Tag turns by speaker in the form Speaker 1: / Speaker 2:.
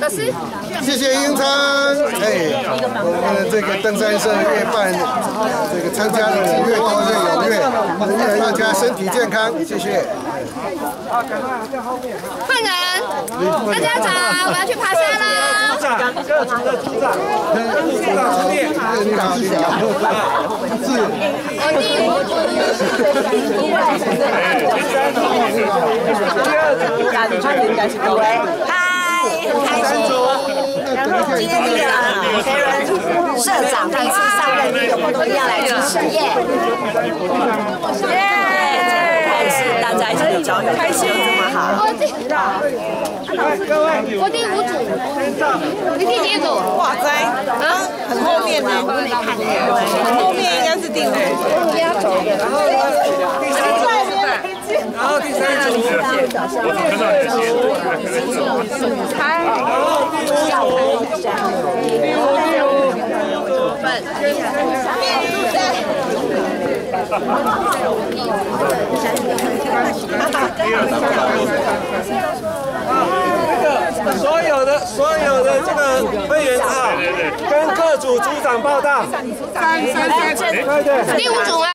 Speaker 1: 老师，
Speaker 2: 谢谢英昌，哎，我们这个登山社越办这个参加的人越多越踊跃，祝大家身体健康，谢谢。
Speaker 1: 换人，大家早，我要去爬山了。
Speaker 3: 组长，各组长组长，组长出列。
Speaker 2: 你好，你好，是。
Speaker 1: 我第五组，
Speaker 3: 第二组
Speaker 4: 感觉应该是各位，嗨，开心。然后今天这个 Karen 社长第一次上任，第一个活动一样来主持耶。耶！开心，大家。一起有交流，开心，这么好。
Speaker 1: 我第，
Speaker 3: 各位，
Speaker 1: 我第五组，你第几组？
Speaker 4: 哇塞，啊，很后面呢，我没看见很后面应该是第五组。
Speaker 1: 压轴的。
Speaker 3: 然后第三组，然后第三组，
Speaker 1: 猜。
Speaker 3: 然后第五组，第五组，第五组，这个所有的所有的这个会员啊，跟各组组长报道。
Speaker 4: 三三三，
Speaker 3: 对对。
Speaker 1: 第五组啊。